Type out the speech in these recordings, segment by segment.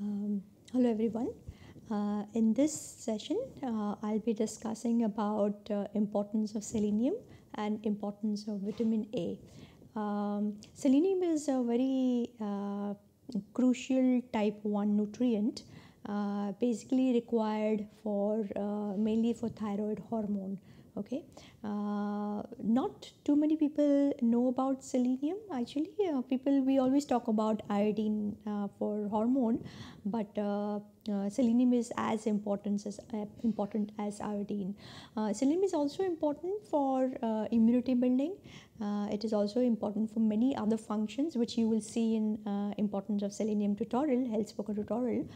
Um, hello everyone. Uh, in this session, uh, I'll be discussing about uh, importance of selenium and importance of vitamin A. Um, selenium is a very uh, crucial type 1 nutrient uh, basically required for uh, mainly for thyroid hormone okay. Uh, not too many people know about selenium actually. Uh, people we always talk about iodine uh, for hormone but uh, uh, selenium is as important as uh, important as iodine. Selenium is also important for immunity building. It is also important for many other functions which you will see in importance of selenium tutorial health spoken tutorial.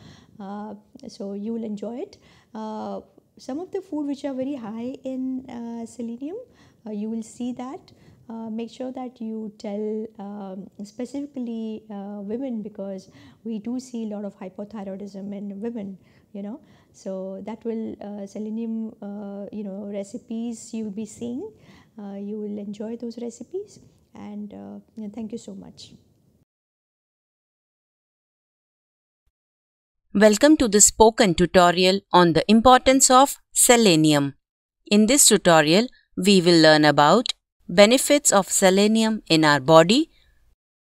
So you will enjoy it some of the food which are very high in uh, selenium uh, you will see that. Uh, make sure that you tell um, specifically uh, women because we do see a lot of hypothyroidism in women you know. So that will uh, selenium uh, you know recipes you will be seeing. You will enjoy those recipes and thank you so much Welcome to the spoken tutorial on the importance of selenium. In this tutorial, we will learn about benefits of selenium in our body,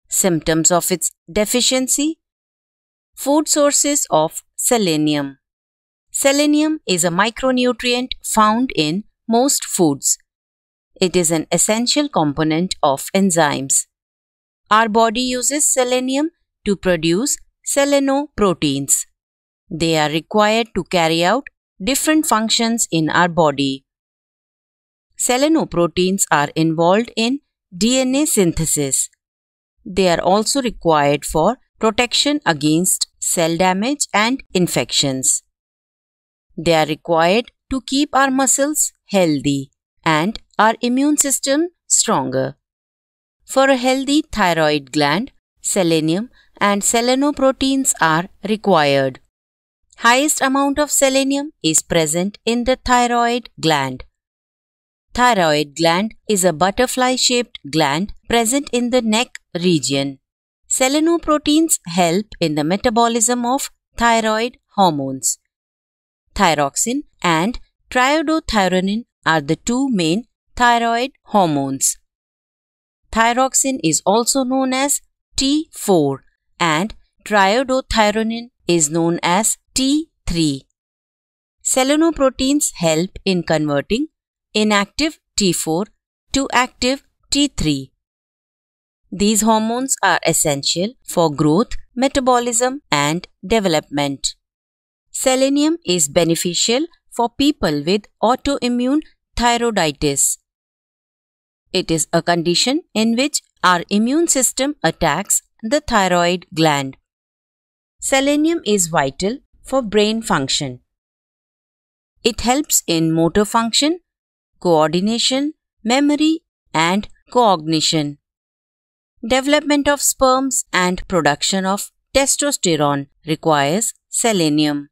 symptoms of its deficiency, food sources of selenium. Selenium is a micronutrient found in most foods. It is an essential component of enzymes. Our body uses selenium to produce selenoproteins. They are required to carry out different functions in our body. Selenoproteins are involved in DNA synthesis. They are also required for protection against cell damage and infections. They are required to keep our muscles healthy and our immune system stronger. For a healthy thyroid gland, selenium and selenoproteins are required. Highest amount of selenium is present in the thyroid gland. Thyroid gland is a butterfly-shaped gland present in the neck region. Selenoproteins help in the metabolism of thyroid hormones. Thyroxine and triiodothyronine are the two main thyroid hormones. Thyroxine is also known as T4 and triiodothyronine is known as T3. Selenoproteins help in converting inactive T4 to active T3. These hormones are essential for growth, metabolism, and development. Selenium is beneficial for people with autoimmune thyroiditis. It is a condition in which our immune system attacks the thyroid gland. Selenium is vital for brain function. It helps in motor function, coordination, memory, and cognition. Development of sperms and production of testosterone requires selenium.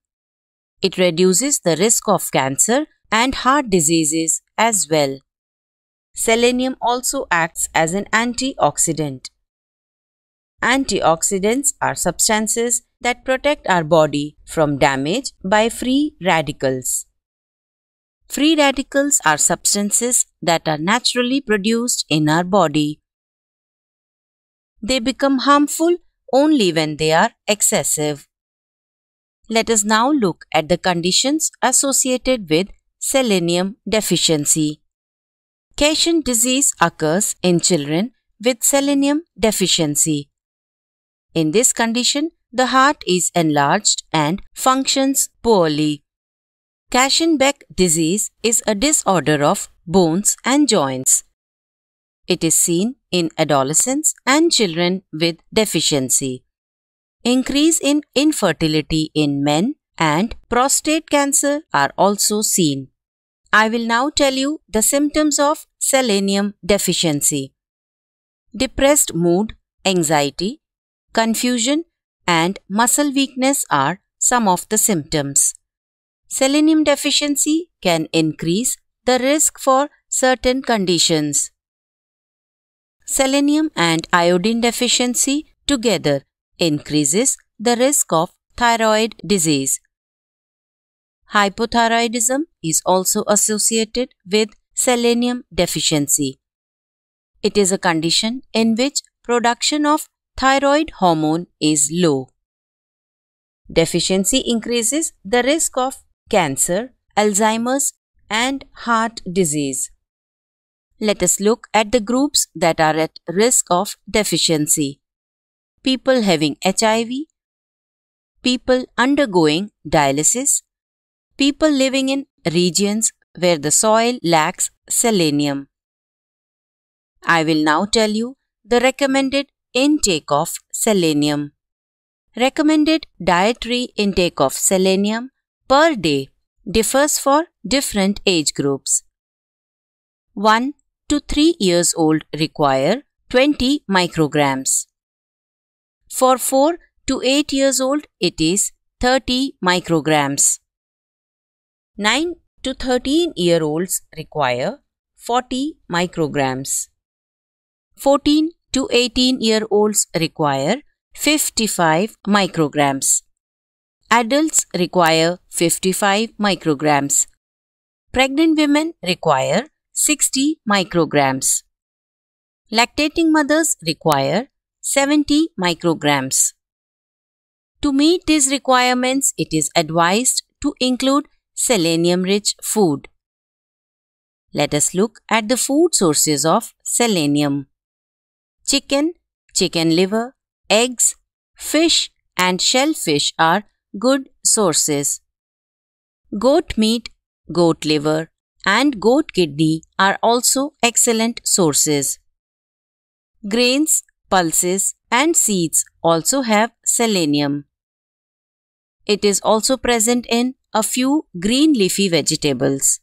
It reduces the risk of cancer and heart diseases as well. Selenium also acts as an antioxidant. Antioxidants are substances that protect our body from damage by free radicals. Free radicals are substances that are naturally produced in our body. They become harmful only when they are excessive. Let us now look at the conditions associated with selenium deficiency. Keshan disease occurs in children with selenium deficiency. In this condition, the heart is enlarged and functions poorly. Kashin-Beck disease is a disorder of bones and joints. It is seen in adolescents and children with deficiency. Increase in infertility in men and prostate cancer are also seen. I will now tell you the symptoms of selenium deficiency. Depressed mood, anxiety, confusion and muscle weakness are some of the symptoms. Selenium deficiency can increase the risk for certain conditions. Selenium and iodine deficiency together increases the risk of thyroid disease. Hypothyroidism is also associated with selenium deficiency. It is a condition in which production of thyroid hormone is low. Deficiency increases the risk of cancer, Alzheimer's, and heart disease. Let us look at the groups that are at risk of deficiency. People having HIV, people undergoing dialysis, people living in regions where the soil lacks selenium. I will now tell you the recommended intake of selenium. Recommended dietary intake of selenium per day differs for different age groups. 1 to 3 years old require 20 micrograms. For 4 to 8 years old, it is 30 micrograms. 9 to 13 year olds require 40 micrograms. 14 to 18 year olds require 55 micrograms. Adults require 55 micrograms. Pregnant women require 60 micrograms. Lactating mothers require 70 micrograms. To meet these requirements, it is advised to include selenium rich food. Let us look at the food sources of selenium. Chicken, chicken liver, eggs, fish, and shellfish are good sources. Goat meat, goat liver, and goat kidney are also excellent sources. Grains, pulses, and seeds also have selenium. It is also present in a few green leafy vegetables.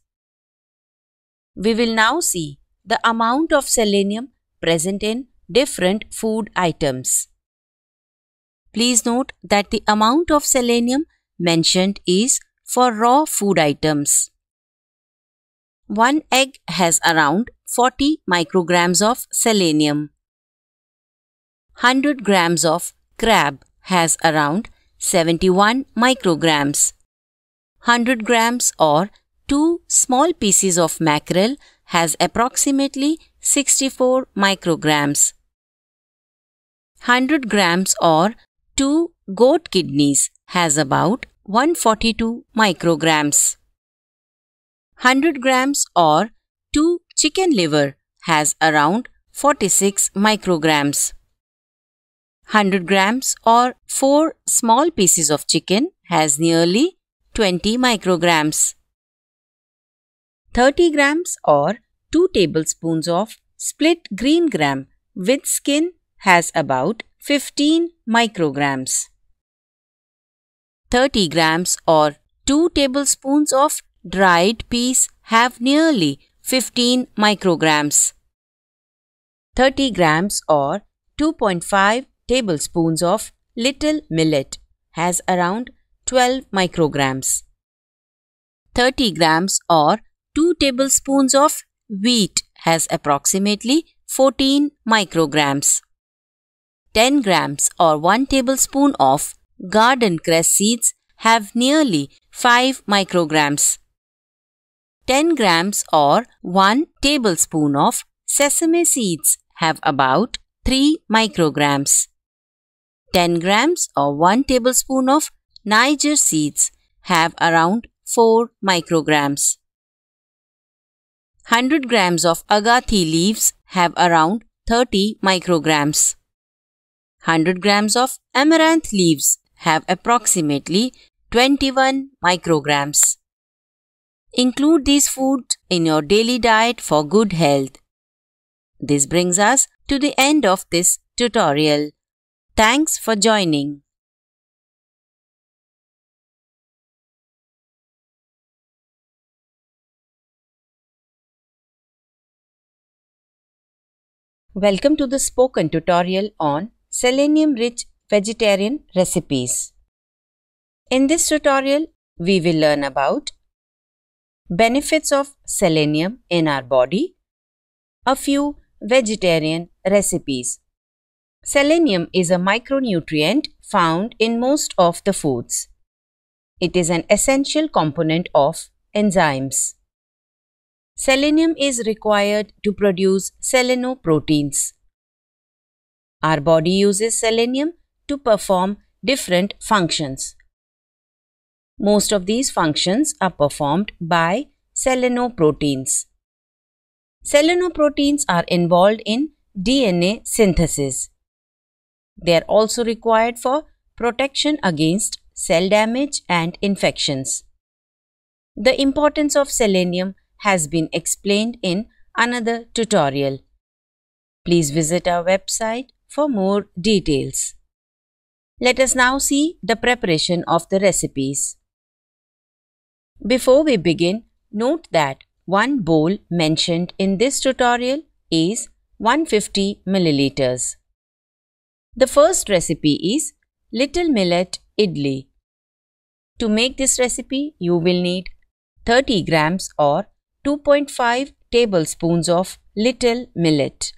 We will now see the amount of selenium present in different food items. Please note that the amount of selenium mentioned is for raw food items. One egg has around 40 micrograms of selenium. 100 grams of crab has around 71 micrograms. 100 grams or 2 small pieces of mackerel has approximately 64 micrograms. 100 grams or 2 goat kidneys has about 142 micrograms. 100 grams or 2 chicken liver has around 46 micrograms. 100 grams or 4 small pieces of chicken has nearly 20 micrograms. 30 grams or 2 tablespoons of split green gram with skin has about 15 micrograms. 30 grams or 2 tablespoons of dried peas have nearly 15 micrograms. 30 grams or 2.5 tablespoons of little millet has around 12 micrograms. 30 grams or 2 tablespoons of wheat has approximately 14 micrograms. 10 grams or 1 tablespoon of garden cress seeds have nearly 5 micrograms. 10 grams or 1 tablespoon of sesame seeds have about 3 micrograms. 10 grams or 1 tablespoon of Niger seeds have around 4 micrograms. 100 grams of agathi leaves have around 30 micrograms. 100 grams of amaranth leaves have approximately 21 micrograms. Include these foods in your daily diet for good health. This brings us to the end of this tutorial. Thanks for joining. Welcome to the spoken tutorial on selenium rich vegetarian recipes. In this tutorial, we will learn about benefits of selenium in our body, a few vegetarian recipes. Selenium is a micronutrient found in most of the foods. It is an essential component of enzymes. Selenium is required to produce selenoproteins. Our body uses selenium to perform different functions. Most of these functions are performed by selenoproteins. Selenoproteins are involved in DNA synthesis. They are also required for protection against cell damage and infections. The importance of selenium has been explained in another tutorial. Please visit our website for more details. Let us now see the preparation of the recipes. Before we begin, note that one bowl mentioned in this tutorial is 150 milliliters. The first recipe is Little Millet Idli. To make this recipe, you will need 30 grams or 2.5 tablespoons of little millet,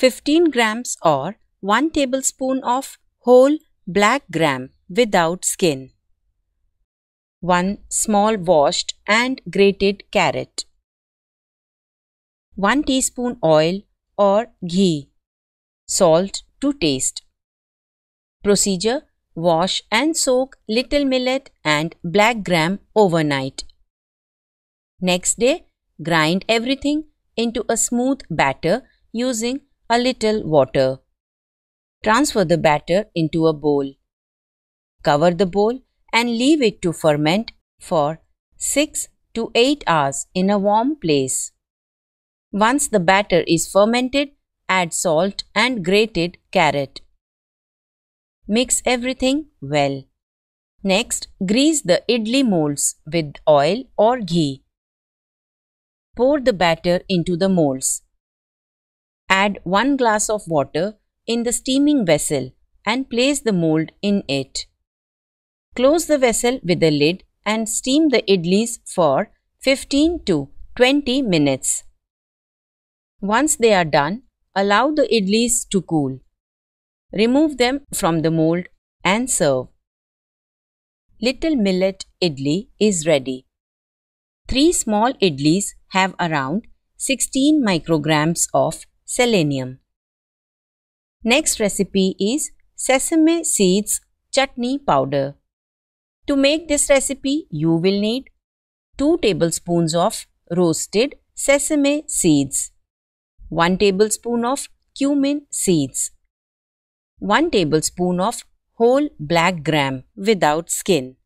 15 grams or 1 tablespoon of whole black gram without skin, 1 small washed and grated carrot, 1 teaspoon oil or ghee, salt to taste. Procedure Wash and soak little millet and black gram overnight. Next day, grind everything into a smooth batter using a little water. Transfer the batter into a bowl. Cover the bowl and leave it to ferment for 6 to 8 hours in a warm place. Once the batter is fermented, add salt and grated carrot. Mix everything well. Next, grease the idli molds with oil or ghee. Pour the batter into the molds. Add 1 glass of water in the steaming vessel and place the mold in it. Close the vessel with a lid and steam the idlis for 15 to 20 minutes. Once they are done, allow the idlis to cool. Remove them from the mold and serve. Little millet idli is ready. Three small idlis have around 16 micrograms of selenium. Next recipe is sesame seeds chutney powder. To make this recipe, you will need 2 tablespoons of roasted sesame seeds, 1 tablespoon of cumin seeds, 1 tablespoon of whole black gram without skin,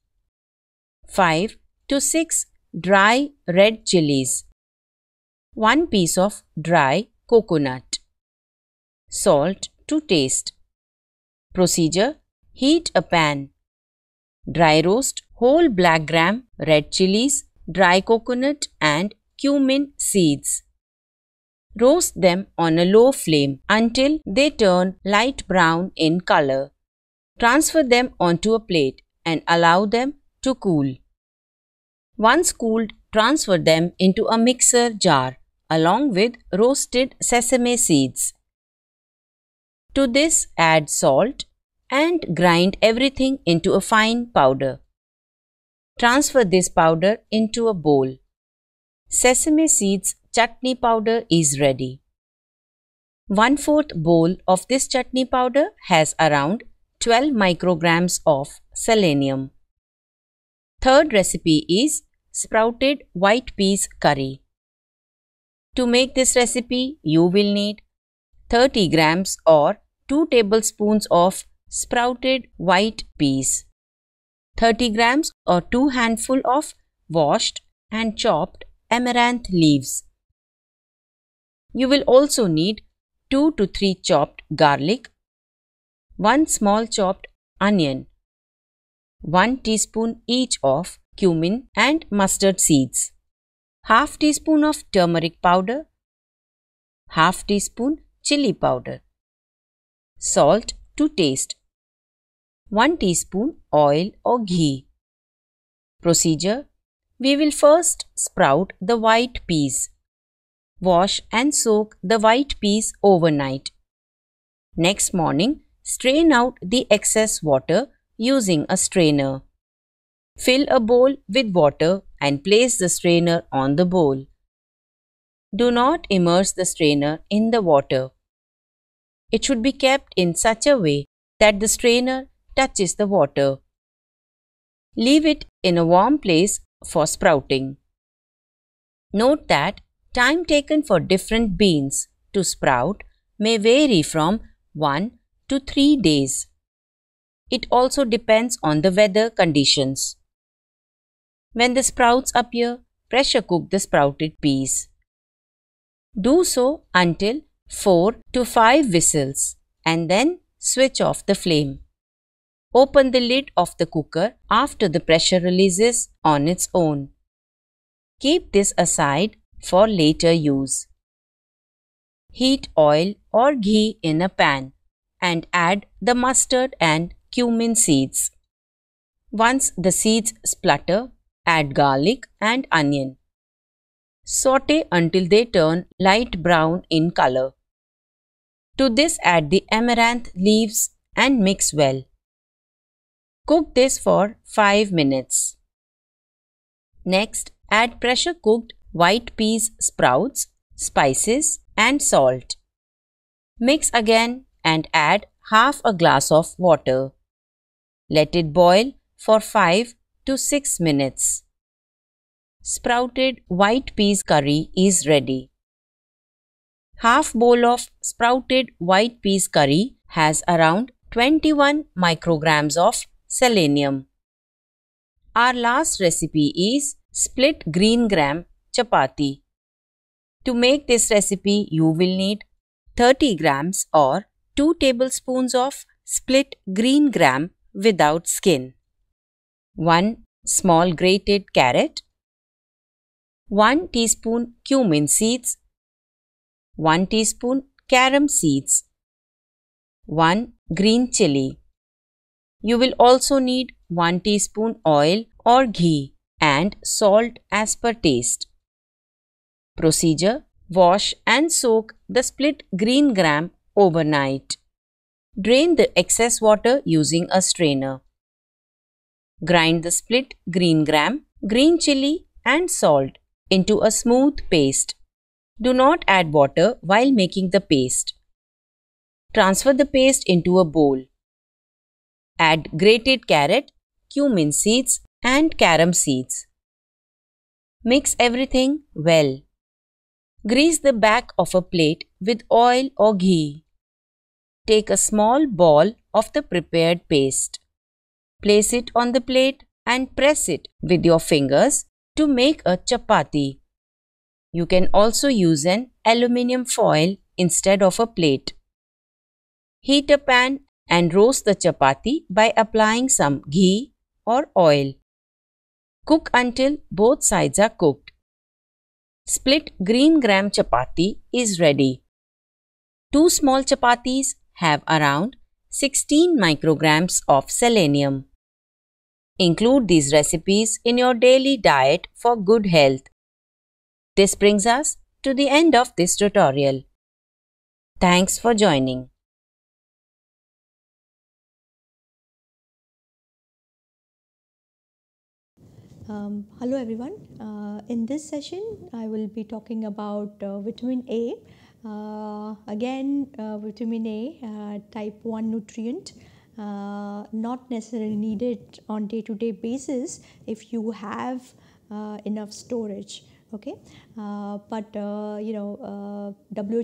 5 to 6 dry red chilies, 1 piece of dry coconut, salt to taste. Procedure Heat a pan. Dry roast whole black gram, red chilies, dry coconut and cumin seeds. Roast them on a low flame until they turn light brown in color. Transfer them onto a plate and allow them to cool. Once cooled, transfer them into a mixer jar along with roasted sesame seeds. To this add salt and grind everything into a fine powder. Transfer this powder into a bowl. Sesame seeds chutney powder is ready. One fourth bowl of this chutney powder has around 12 micrograms of selenium. Third recipe is sprouted white peas curry. To make this recipe, you will need 30 grams or 2 tablespoons of sprouted white peas, 30 grams or 2 handful of washed and chopped amaranth leaves, you will also need 2 to 3 chopped garlic, 1 small chopped onion, 1 teaspoon each of cumin and mustard seeds, half teaspoon of turmeric powder, half teaspoon chili powder, salt to taste 1 teaspoon oil or ghee. Procedure We will first sprout the white peas. Wash and soak the white peas overnight. Next morning, strain out the excess water using a strainer. Fill a bowl with water and place the strainer on the bowl. Do not immerse the strainer in the water. It should be kept in such a way that the strainer touches the water. Leave it in a warm place for sprouting. Note that time taken for different beans to sprout may vary from 1 to 3 days. It also depends on the weather conditions. When the sprouts appear, pressure cook the sprouted peas. Do so until 4 to 5 whistles and then switch off the flame. Open the lid of the cooker after the pressure releases on its own. Keep this aside for later use. Heat oil or ghee in a pan and add the mustard and cumin seeds. Once the seeds splutter, Add garlic and onion. Saute until they turn light brown in color. To this add the amaranth leaves and mix well. Cook this for 5 minutes. Next, add pressure cooked white peas sprouts, spices and salt. Mix again and add half a glass of water. Let it boil for 5 to 6 minutes. Sprouted white peas curry is ready. Half bowl of sprouted white peas curry has around 21 micrograms of selenium. Our last recipe is split green gram chapati. To make this recipe, you will need 30 grams or 2 tablespoons of split green gram without skin. 1 small grated carrot, 1 teaspoon cumin seeds, 1 teaspoon carom seeds, 1 green chili. You will also need 1 teaspoon oil or ghee and salt as per taste. Procedure Wash and soak the split green gram overnight. Drain the excess water using a strainer. Grind the split green gram, green chili and salt into a smooth paste. Do not add water while making the paste. Transfer the paste into a bowl. Add grated carrot, cumin seeds and carom seeds. Mix everything well. Grease the back of a plate with oil or ghee. Take a small ball of the prepared paste. Place it on the plate and press it with your fingers to make a chapati. You can also use an aluminium foil instead of a plate. Heat a pan and roast the chapati by applying some ghee or oil. Cook until both sides are cooked. Split green gram chapati is ready. Two small chapatis have around 16 micrograms of selenium. Include these recipes in your daily diet for good health. This brings us to the end of this tutorial. Thanks for joining. Um, hello everyone. Uh, in this session, I will be talking about uh, vitamin A. Uh, again, uh, vitamin A, uh, type 1 nutrient uh, not necessarily needed on day to day basis if you have uh, enough storage okay uh, but uh, you know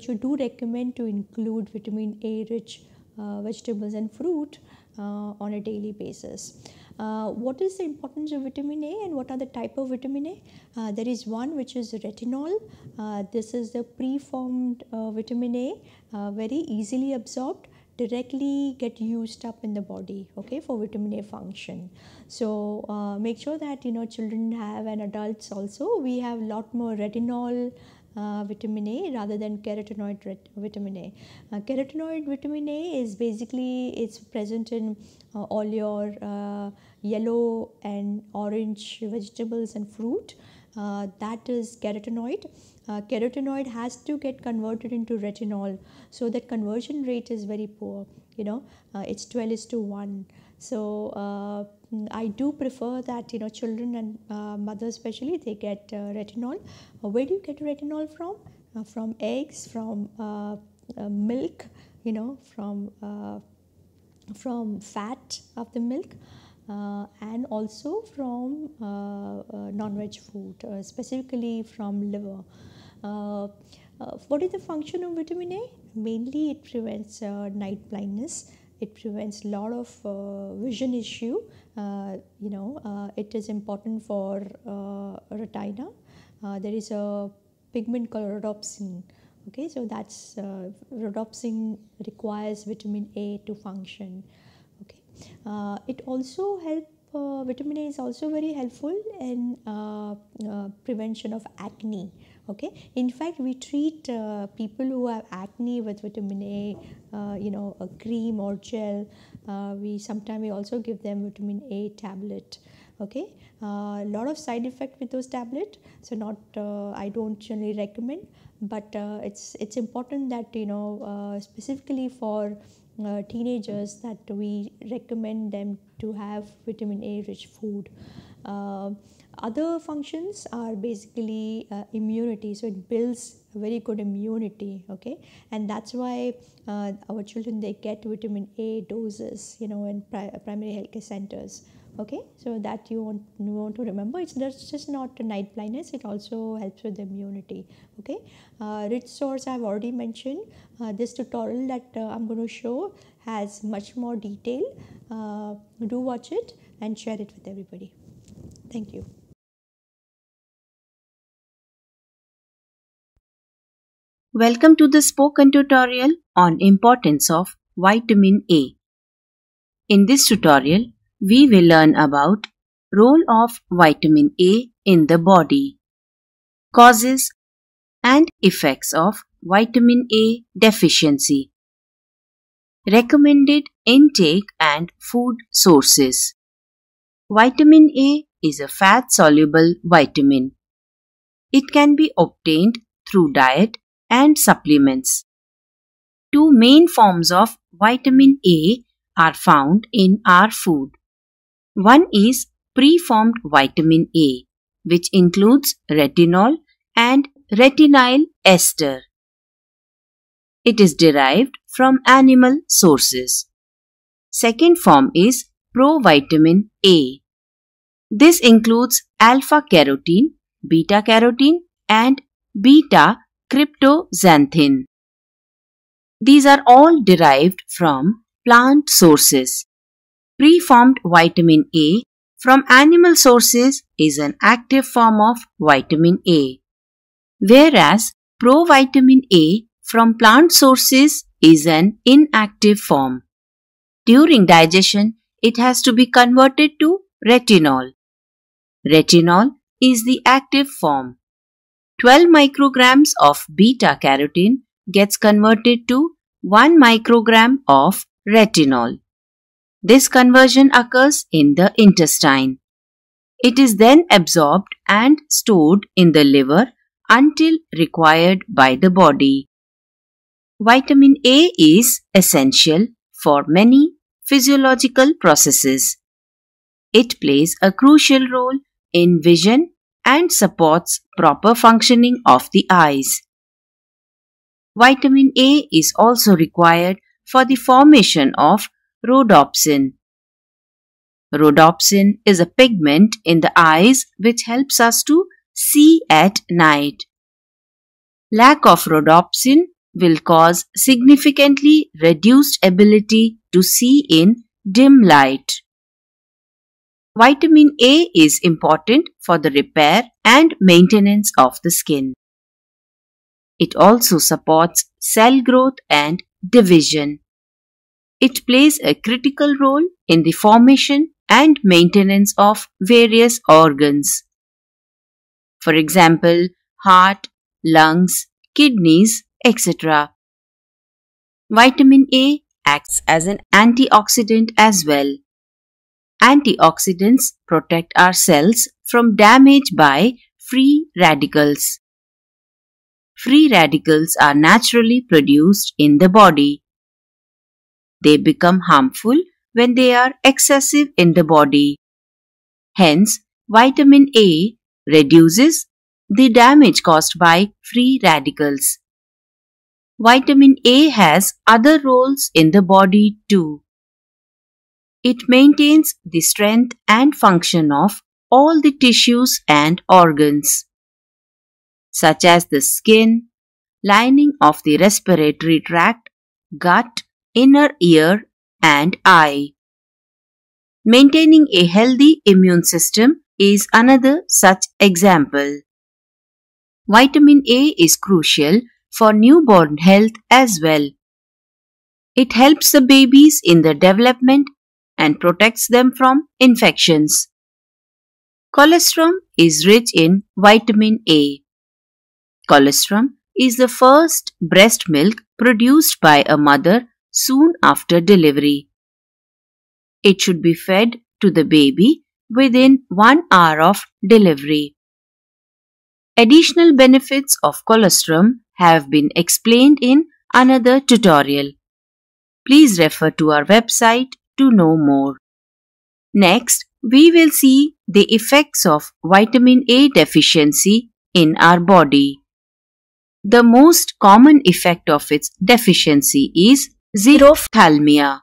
who do recommend to include vitamin a rich vegetables and fruit on a daily basis uh, what is the importance of vitamin A and what are the type of vitamin A? Uh, there is one which is retinol. Uh, this is the preformed vitamin A, very easily absorbed directly get used up in the body okay for vitamin a function so uh, make sure that you know children have and adults also we have a lot more retinol uh, vitamin A rather than carotenoid vitamin A. Uh, carotenoid vitamin A is basically it's present in uh, all your uh, yellow and orange vegetables and fruit. Uh, that is carotenoid. Uh, carotenoid has to get converted into retinol, so that conversion rate is very poor. You know, it's 12 is to 1. So I do prefer that you know children and uh, mothers especially they get uh, retinol. Uh, where do you get retinol from? Uh, from eggs, from uh, uh, milk, you know, from from fat of the milk. And also from non-veg food, specifically from liver. what is the function of vitamin A? Mainly, it prevents night blindness. It prevents a lot of uh, vision issue. Uh, you know uh, it is important for uh, retina. Uh, there is a pigment called rhodopsin. Okay so that's uh, rhodopsin requires vitamin a to function it also help vitamin a is also very helpful in prevention of acne okay? In fact we treat uh, people who have acne with vitamin a uh, you know a cream or gel. Uh, we sometimes we also give them vitamin a tablet okay? A uh, lot of side effect with those tablet so not uh, i don't generally recommend but uh, it's it's important that you know specifically for teenagers that we recommend them to have vitamin a rich food. Other functions are basically uh, immunity. So it builds very good immunity okay? And that's why uh, our children they get vitamin a doses you know in pri- primary healthcare centers okay so that you want, you want to remember it's just not night blindness it also helps with immunity okay? Uh, rich source i've already mentioned uh, this tutorial that uh, i'm going to show has much more detail. Uh, do watch it and share it with everybody. Thank you. Welcome to the spoken tutorial on importance of vitamin A. In this tutorial, we will learn about role of vitamin A in the body, causes and effects of vitamin A deficiency, recommended intake and food sources. Vitamin A is a fat-soluble vitamin. It can be obtained through diet and supplements. Two main forms of vitamin A are found in our food. One is preformed vitamin A, which includes retinol and retinyl ester. It is derived from animal sources. Second form is provitamin A. This includes alpha carotene, beta carotene, and beta cryptoxanthin. These are all derived from plant sources. Preformed vitamin A from animal sources is an active form of vitamin A, whereas provitamin A from plant sources is an inactive form. During digestion, it has to be converted to retinol. Retinol is the active form. 12 micrograms of beta carotene gets converted to 1 microgram of retinol. This conversion occurs in the intestine. It is then absorbed and stored in the liver until required by the body. Vitamin A is essential for many physiological processes. It plays a crucial role in vision and supports proper functioning of the eyes. Vitamin A is also required for the formation of rhodopsin. Rhodopsin is a pigment in the eyes which helps us to see at night. Lack of rhodopsin will cause significantly reduced ability to see in dim light. Vitamin A is important for the repair and maintenance of the skin. It also supports cell growth and division. It plays a critical role in the formation and maintenance of various organs. For example, heart, lungs, kidneys, etc. Vitamin A acts as an antioxidant as well. Antioxidants protect our cells from damage by free radicals. Free radicals are naturally produced in the body. They become harmful when they are excessive in the body. Hence, vitamin A reduces the damage caused by free radicals. Vitamin A has other roles in the body too. It maintains the strength and function of all the tissues and organs, such as the skin, lining of the respiratory tract, gut, inner ear, and eye. Maintaining a healthy immune system is another such example. Vitamin A is crucial for newborn health as well. It helps the babies in their development and protects them from infections. Colostrum is rich in vitamin A. Colostrum is the first breast milk produced by a mother soon after delivery. It should be fed to the baby within one hour of delivery. Additional benefits of colostrum have been explained in another tutorial. Please refer to our website to know more. Next, we will see the effects of vitamin A deficiency in our body. The most common effect of its deficiency is xerophthalmia.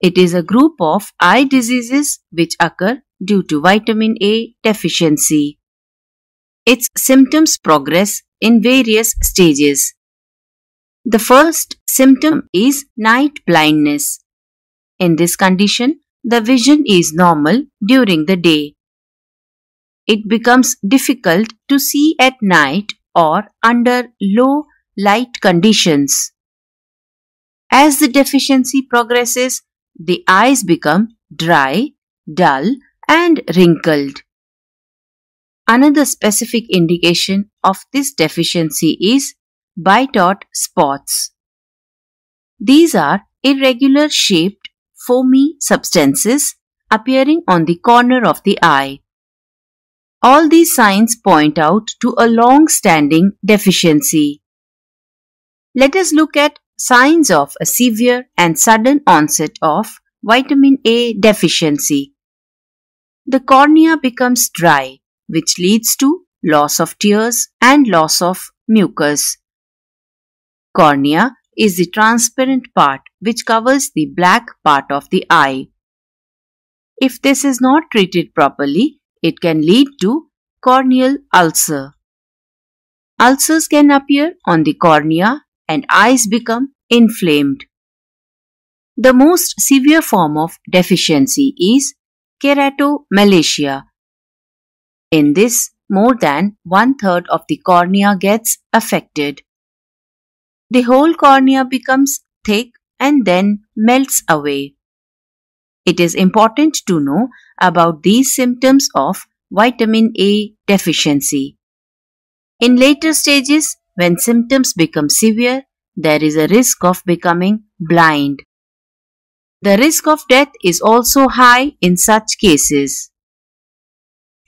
It is a group of eye diseases which occur due to vitamin A deficiency. Its symptoms progress in various stages. The first symptom is night blindness. In this condition, the vision is normal during the day. It becomes difficult to see at night or under low light conditions. As the deficiency progresses, the eyes become dry, dull, and wrinkled. Another specific indication of this deficiency is Bitot spots. These are irregular shaped foamy substances appearing on the corner of the eye. All these signs point out to a long-standing deficiency. Let us look at signs of a severe and sudden onset of vitamin A deficiency. The cornea becomes dry, which leads to loss of tears and loss of mucus. Cornea is the transparent part which covers the black part of the eye. If this is not treated properly, it can lead to corneal ulcer. Ulcers can appear on the cornea and eyes become inflamed. The most severe form of deficiency is keratomalacia. In this, more than one third of the cornea gets affected. The whole cornea becomes thick and then melts away. It is important to know about these symptoms of vitamin A deficiency. In later stages, when symptoms become severe, there is a risk of becoming blind. The risk of death is also high in such cases.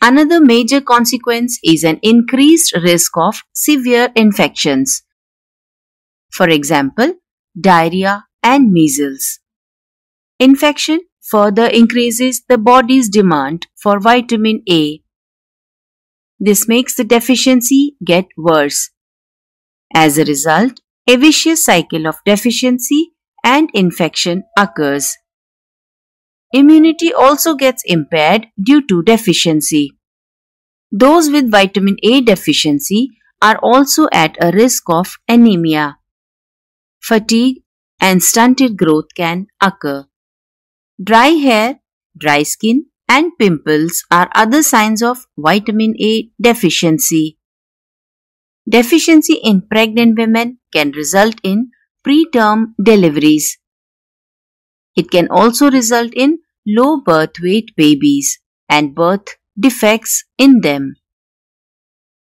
Another major consequence is an increased risk of severe infections. For example, diarrhea and measles. Infection further increases the body's demand for vitamin A. This makes the deficiency get worse. As a result, a vicious cycle of deficiency and infection occurs. Immunity also gets impaired due to deficiency. Those with vitamin A deficiency are also at a risk of anemia. Fatigue and stunted growth can occur. Dry hair, dry skin, and pimples are other signs of vitamin A deficiency. Deficiency in pregnant women can result in preterm deliveries. It can also result in low birth weight babies and birth defects in them.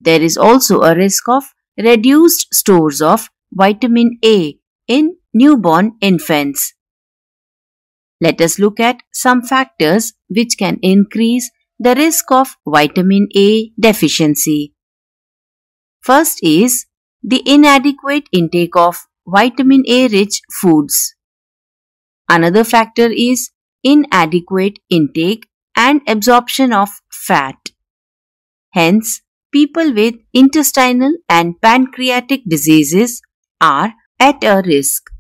There is also a risk of reduced stores of vitamin A in newborn infants. Let us look at some factors which can increase the risk of vitamin A deficiency. First is the inadequate intake of vitamin A rich foods. Another factor is inadequate intake and absorption of fat. Hence, people with intestinal and pancreatic diseases are at a risk.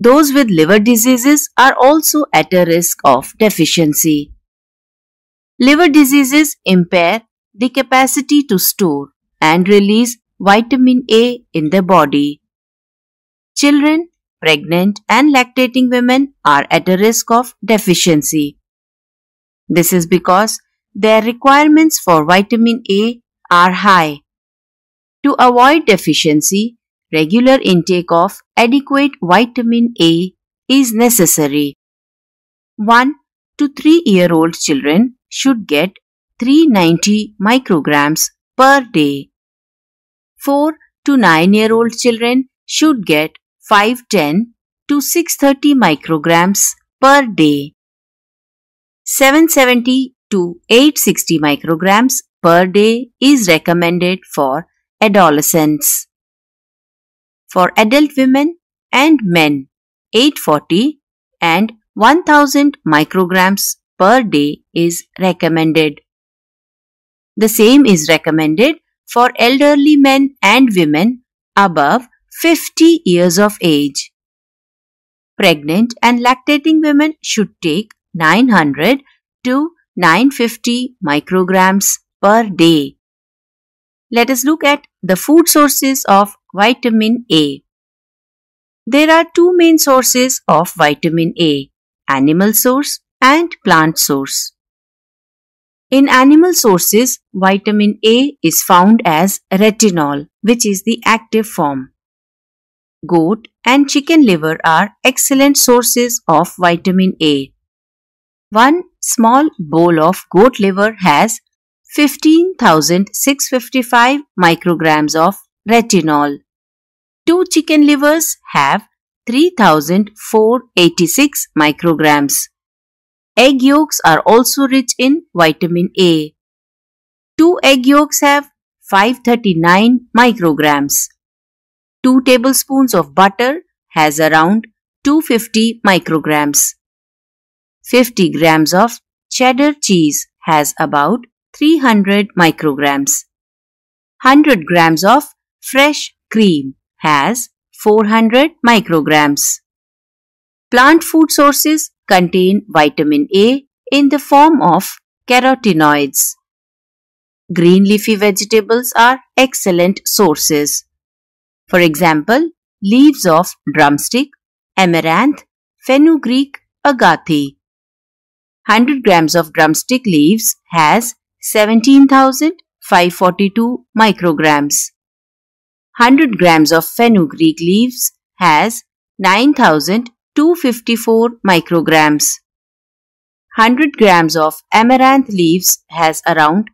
Those with liver diseases are also at a risk of deficiency. Liver diseases impair the capacity to store and release vitamin A in the body. Children, pregnant and lactating women are at a risk of deficiency. This is because their requirements for vitamin A are high. To avoid deficiency, regular intake of adequate vitamin A is necessary. 1 to 3 year old children should get 390 micrograms per day. 4 to 9 year old children should get 510 to 630 micrograms per day. 770 to 860 micrograms per day is recommended for adolescents. For adult women and men, 840 and 1000 micrograms per day is recommended. The same is recommended for elderly men and women above 50 years of age. Pregnant and lactating women should take 900 to 950 micrograms per day. Let us look at the food sources of vitamin A. There are two main sources of vitamin A, animal source and plant source. In animal sources, vitamin A is found as retinol, which is the active form. Goat and chicken liver are excellent sources of vitamin A. One small bowl of goat liver has 15,655 micrograms of retinol. Two chicken livers have 3,486 micrograms. Egg yolks are also rich in vitamin A. Two egg yolks have 539 micrograms. 2 tablespoons of butter has around 250 micrograms. 50 grams of cheddar cheese has about 300 micrograms. 100 grams of fresh cream has 400 micrograms. Plant food sources contain vitamin A in the form of carotenoids. Green leafy vegetables are excellent sources. For example, leaves of drumstick, amaranth, fenugreek, agathi. 100 grams of drumstick leaves has 17,542 micrograms. 100 grams of fenugreek leaves has 9,254 micrograms. 100 grams of amaranth leaves has around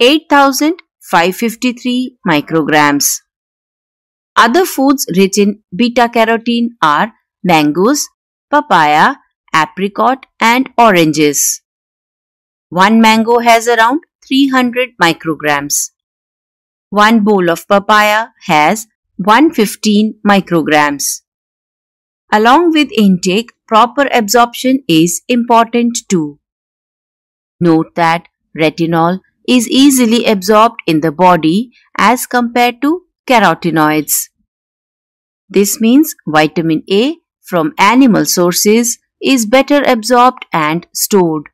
8,553 micrograms. Other foods rich in beta carotene are mangoes, papaya, apricot and oranges. One mango has around 300 micrograms. One bowl of papaya has 115 micrograms. Along with intake, proper absorption is important too. Note that retinol is easily absorbed in the body as compared to carotenoids. This means vitamin A from animal sources is better absorbed and stored.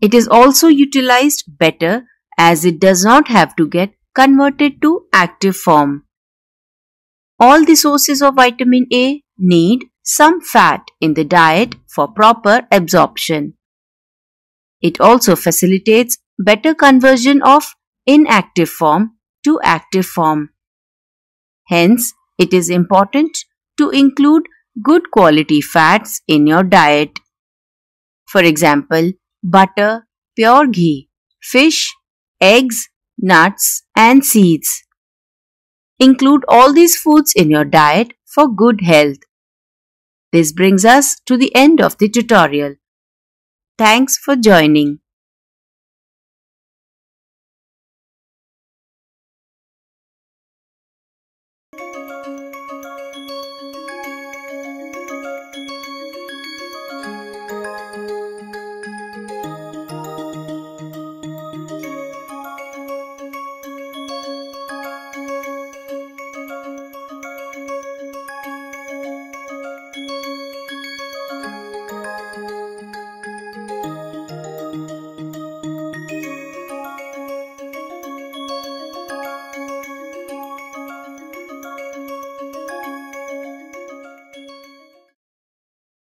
It is also utilized better as it does not have to get converted to active form. All the sources of vitamin A need some fat in the diet for proper absorption. It also facilitates better conversion of inactive form to active form. Hence, it is important to include good quality fats in your diet. For example, butter, pure ghee, fish, eggs, nuts and seeds. Include all these foods in your diet for good health. This brings us to the end of the tutorial. Thanks for joining.